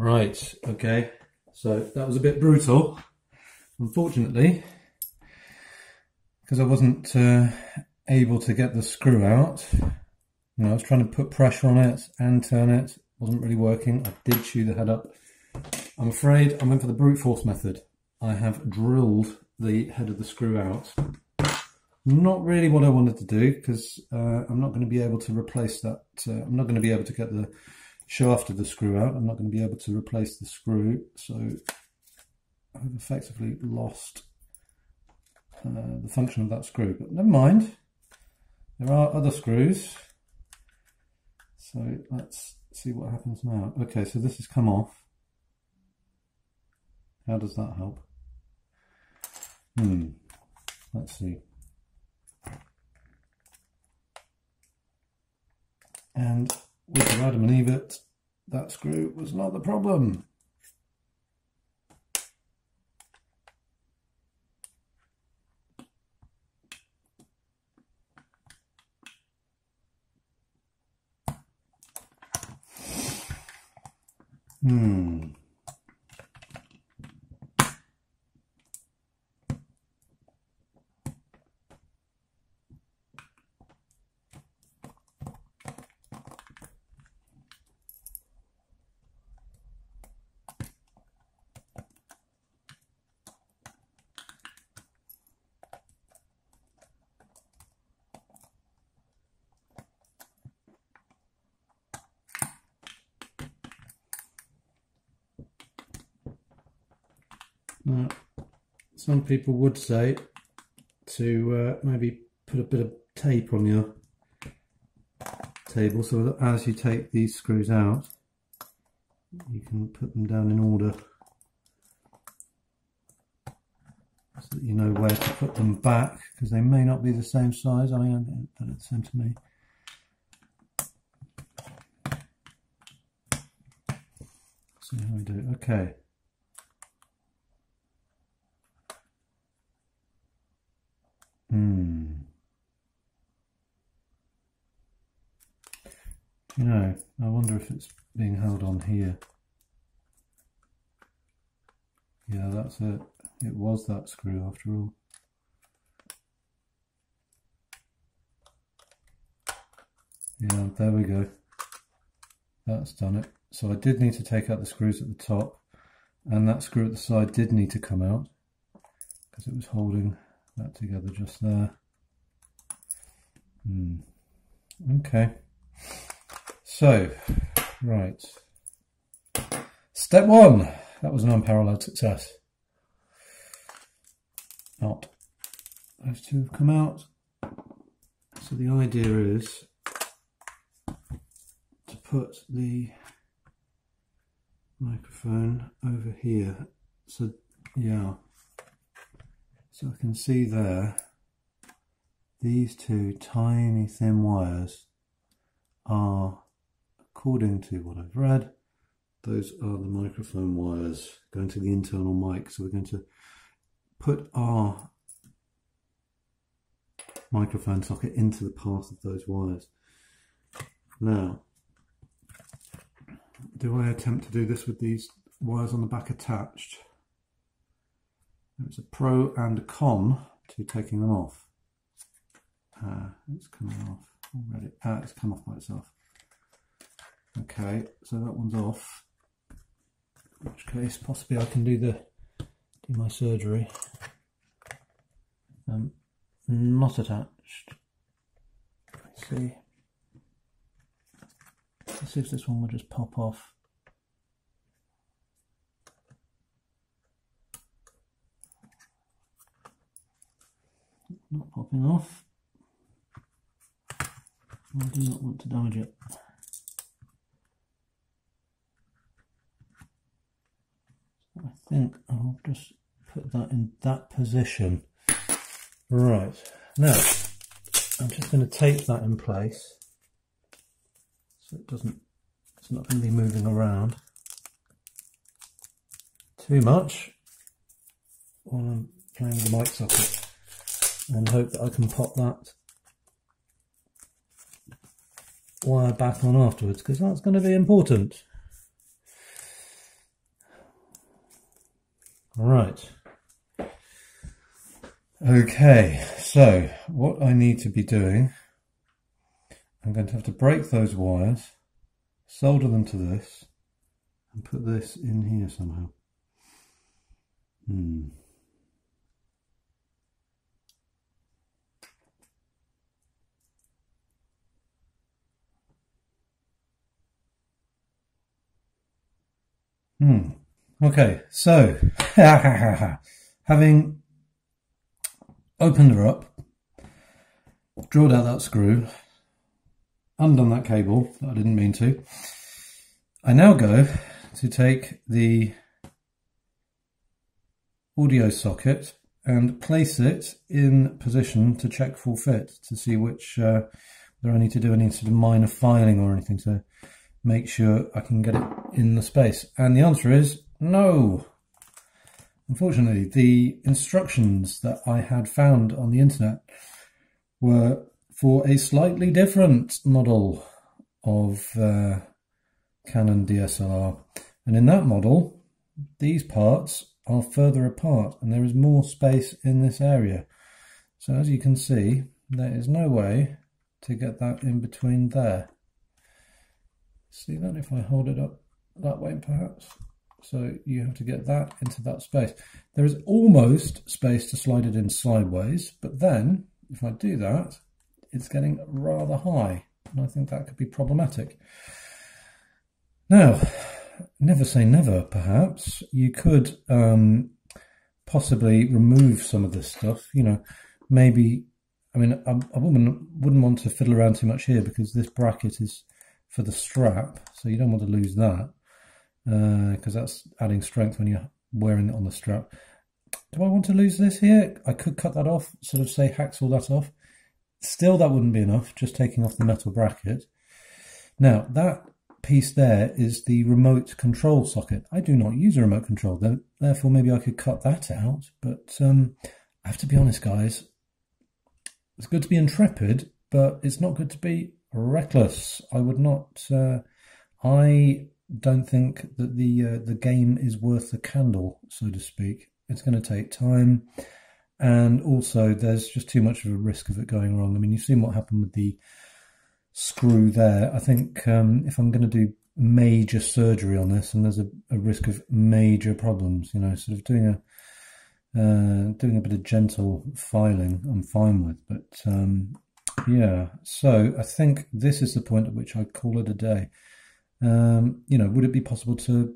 Right, okay, so that was a bit brutal, unfortunately, because I wasn't uh, able to get the screw out. You know, I was trying to put pressure on it and turn it, wasn't really working. I did chew the head up. I'm afraid I went for the brute force method. I have drilled the head of the screw out. Not really what I wanted to do because uh, I'm not going to be able to replace that. Uh, I'm not going to be able to get the shaft of the screw out. I'm not going to be able to replace the screw. So I've effectively lost uh, the function of that screw. But never mind. There are other screws. So let's see what happens now. Okay, so this has come off. How does that help? Hmm, let's see. And with Adam and Evert, that screw was not the problem. Hmm. Now, some people would say to uh, maybe put a bit of tape on your table so that as you take these screws out you can put them down in order so that you know where to put them back because they may not be the same size. I mean, that it's same to me. See how we do it. Okay. You know, I wonder if it's being held on here. Yeah, that's it. It was that screw after all. Yeah, there we go. That's done it. So I did need to take out the screws at the top and that screw at the side did need to come out because it was holding that together just there. Hmm. Okay. So, right. Step one. That was an unparalleled success. Not. Those two have come out. So the idea is to put the microphone over here. So, yeah. So I can see there, these two tiny thin wires are, according to what I've read, those are the microphone wires going to the internal mic. So we're going to put our microphone socket into the path of those wires. Now, do I attempt to do this with these wires on the back attached? There's a pro and a con to taking them off. Uh, it's coming off already. Ah, it's come off by itself. Okay, so that one's off. In which case, possibly I can do the do my surgery. Um, not attached. Let's see. Let's see if this one will just pop off. not popping off. I do not want to damage it. So I think I'll just put that in that position. Right, now I'm just going to tape that in place so it doesn't, it's not going to be moving around too much while I'm playing with the mic socket and hope that I can pop that wire back on afterwards because that's going to be important. Right. Okay, so what I need to be doing, I'm going to have to break those wires, solder them to this, and put this in here somehow. Hmm. Hmm. Okay, so having opened her up, drilled out that screw, undone that cable that I didn't mean to, I now go to take the audio socket and place it in position to check full fit to see which uh, whether I need to do any sort of minor filing or anything to make sure I can get it in the space. And the answer is no. Unfortunately, the instructions that I had found on the internet were for a slightly different model of uh, Canon DSLR. And in that model, these parts are further apart and there is more space in this area. So as you can see, there is no way to get that in between there. See that if I hold it up that way perhaps? So you have to get that into that space. There is almost space to slide it in sideways, but then if I do that, it's getting rather high. And I think that could be problematic. Now, never say never, perhaps. You could um, possibly remove some of this stuff. You know, maybe, I mean, a, I wouldn't, wouldn't want to fiddle around too much here because this bracket is for the strap, so you don't want to lose that because uh, that's adding strength when you're wearing it on the strap. Do I want to lose this here? I could cut that off, sort of say hacksaw that off. Still, that wouldn't be enough, just taking off the metal bracket. Now, that piece there is the remote control socket. I do not use a remote control, therefore maybe I could cut that out. But um, I have to be honest, guys. It's good to be intrepid, but it's not good to be reckless. I would not. Uh, I don't think that the uh, the game is worth the candle, so to speak. It's going to take time, and also there's just too much of a risk of it going wrong. I mean, you've seen what happened with the screw there. I think um, if I'm going to do major surgery on this, and there's a, a, risk of major problems, you know, sort of doing a uh, doing a bit of gentle filing, I'm fine with. But um, yeah, so I think this is the point at which I call it a day. Um, you know, would it be possible to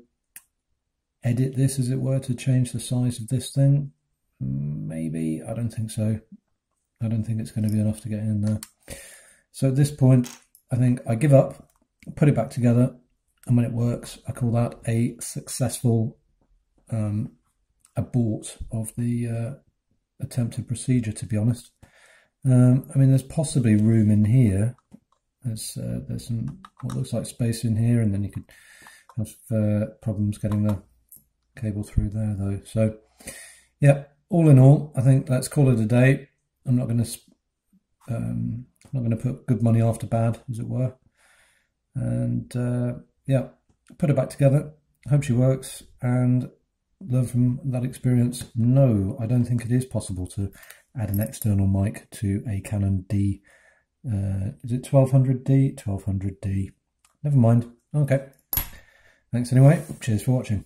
edit this, as it were, to change the size of this thing? Maybe. I don't think so. I don't think it's going to be enough to get in there. So at this point, I think I give up, put it back together, and when it works, I call that a successful um, abort of the uh, attempted procedure, to be honest. Um, I mean, there's possibly room in here. There's uh, there's some what looks like space in here, and then you could have uh, problems getting the cable through there, though. So, yeah, all in all, I think let's call it a day. I'm not going to um, not going to put good money after bad, as it were. And uh, yeah, put it back together. Hope she works and learn from that experience. No, I don't think it is possible to add an external mic to a Canon D. Uh, is it 1200D? 1200D. Never mind. Okay. Thanks anyway. Cheers for watching.